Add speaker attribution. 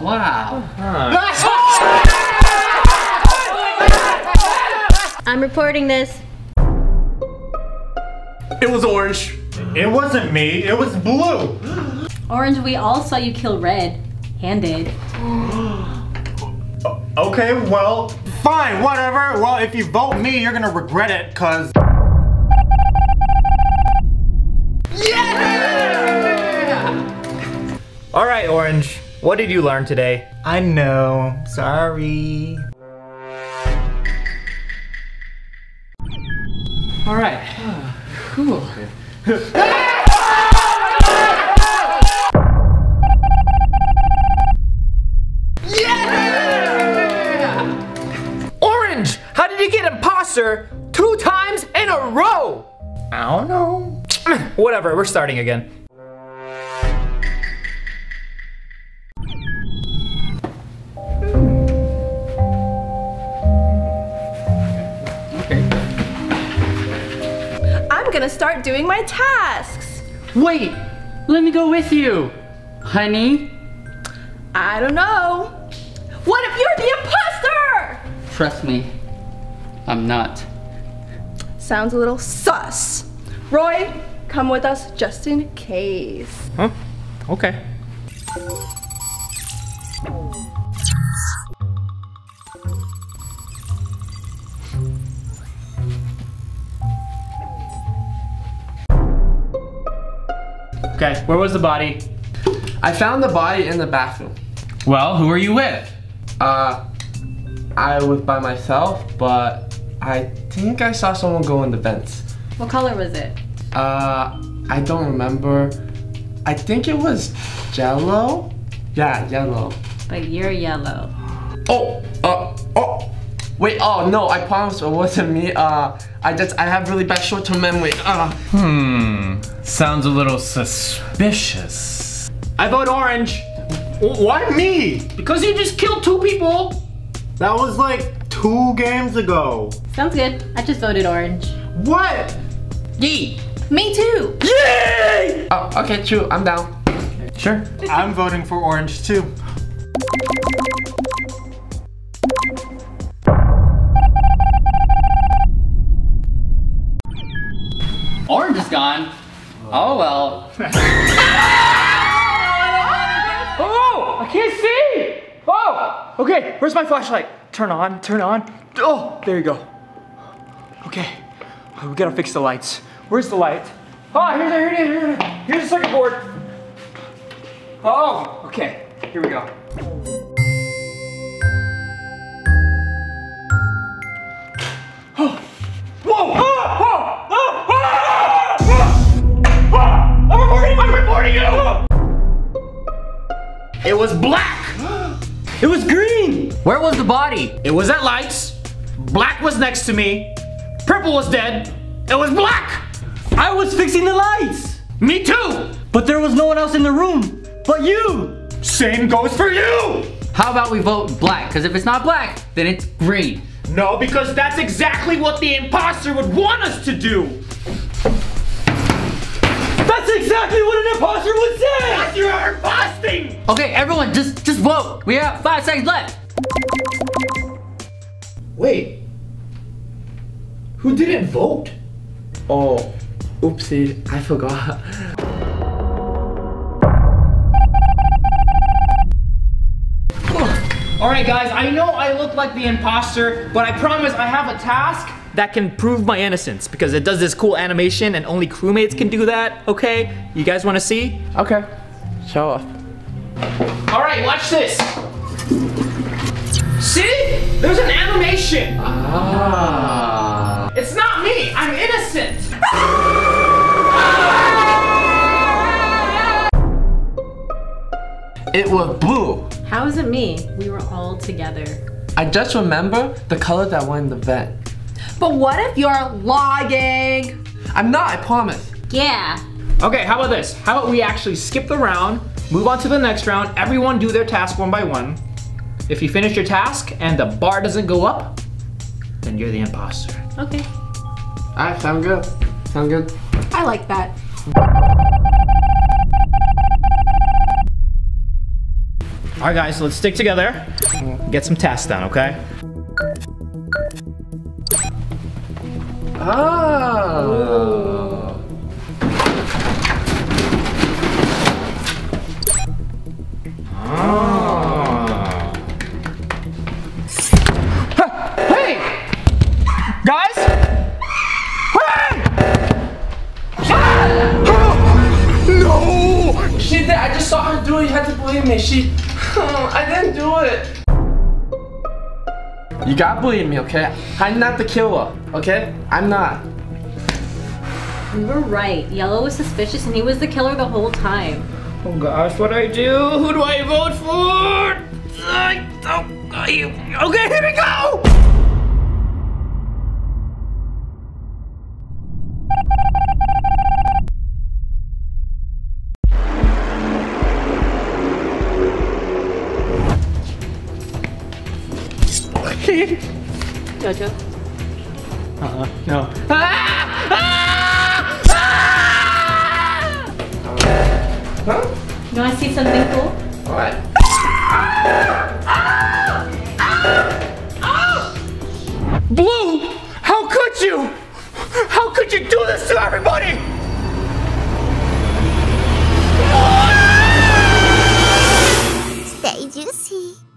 Speaker 1: wow.
Speaker 2: I'm reporting this.
Speaker 3: It was orange.
Speaker 4: It wasn't me, it was blue.
Speaker 5: Orange, we all saw you kill red. Handed.
Speaker 4: Okay, well, fine, whatever. Well, if you vote me, you're gonna regret it, cause. Yeah!
Speaker 6: All right, Orange. What did you learn today?
Speaker 4: I know. Sorry.
Speaker 1: All right. Whew.
Speaker 6: Orange! How did you get imposter two times in a row?
Speaker 4: I don't know.
Speaker 6: Whatever, we're starting again.
Speaker 7: I'm gonna start doing my tasks.
Speaker 1: Wait, let me go with you. Honey,
Speaker 7: I don't know. What if you're the imposter?
Speaker 1: trust me, I'm not.
Speaker 7: Sounds a little sus. Roi, come with us just in case.
Speaker 6: Huh? Okay. Okay, where was the body?
Speaker 3: I found the body in the bathroom.
Speaker 1: Well, who are you with?
Speaker 3: Uh, I was by myself, but I think I saw someone go in the vents.
Speaker 5: What color was it?
Speaker 3: Uh, I don't remember. I think it was jello. Yeah, yellow.
Speaker 5: But you're yellow.
Speaker 3: Oh, uh, oh. Wait, oh no, I promise it wasn't me. Uh, I just, I have really bad short-term memory. Uh,
Speaker 1: Hmm, sounds a little suspicious.
Speaker 6: I vote orange.
Speaker 4: Why me?
Speaker 6: Because you just killed two people.
Speaker 4: That was like two games ago.
Speaker 5: Sounds good. I just voted orange.
Speaker 4: What?
Speaker 6: Yee.
Speaker 7: Me too.
Speaker 6: Yay!
Speaker 3: oh, okay, true, I'm down.
Speaker 6: Sure.
Speaker 4: I'm voting for orange too.
Speaker 1: Orange is gone. Oh well.
Speaker 6: Oh, I can't see. Oh, okay. Where's my flashlight? Turn on, turn on. Oh, there you go. Okay, we gotta fix the lights. Where's the light? Oh, here's it, here it is, here it is. Here's the circuit board. Oh, okay. Here we go. Was black! It was green!
Speaker 1: Where was the body?
Speaker 6: It was at lights. Black was next to me. Purple was dead. It was black!
Speaker 8: I was fixing the lights,
Speaker 6: Me too!
Speaker 8: but there was no one else in the room but you.
Speaker 6: Same goes for you!
Speaker 1: How about we vote black? Because if it's not black, then it's green.
Speaker 6: No, because that's exactly what the imposter would want us to do!
Speaker 8: That's exactly what an imposter would say.
Speaker 6: That's your imposting!
Speaker 1: Okay, everyone, just just vote. We have five seconds left.
Speaker 3: Wait. Who didn't vote? Oh, oopsie, I forgot.
Speaker 6: Alright guys, I know I look like the imposter, but I promise I have a task that can prove my innocence because it does this cool animation and only crewmates can do that, okay? You guys wanna see?
Speaker 3: Okay, show off.
Speaker 6: Alright, watch this. See? There's an animation.
Speaker 3: Ah.
Speaker 6: It's not me, I'm innocent.
Speaker 3: It was blue.
Speaker 5: How is it me? We were all together.
Speaker 3: I just remember the color that went in the vent.
Speaker 7: But what if you're lying?
Speaker 3: I'm not, I promise.
Speaker 5: Yeah.
Speaker 6: Okay, how about this? How about we actually skip the round, move on to the next round, everyone do their task one by one. If you finish your task and the bar doesn't go up, then you're the imposter.
Speaker 5: Okay.
Speaker 3: Alright, sound good. Sound good.
Speaker 7: I like that.
Speaker 6: All right, guys, let's stick together. Get some tasks done, okay?
Speaker 3: Ah. Ah.
Speaker 6: Hey! Guys? Hey!
Speaker 3: No! She did. I just saw her do it. You had to believe me. She. I didn't do it. You gotta believe me, okay? I'm not the killer, okay? I'm not.
Speaker 5: You were right. Yellow was suspicious and he was the killer the whole time.
Speaker 6: Oh gosh, what do I do? Who do I vote for? I don't. I, okay, here we go!
Speaker 5: Jojo.
Speaker 6: Uh-uh, no. Ah! Ah! Ah! Huh?
Speaker 5: You wanna see something cool?
Speaker 3: What?
Speaker 6: Blue! How could you? How could you do this to everybody? Stay juicy.